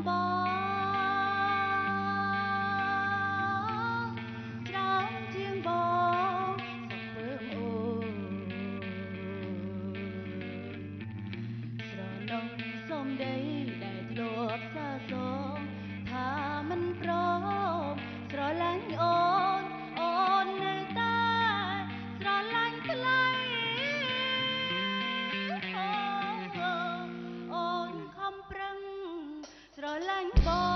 ball. rồi lánh bóng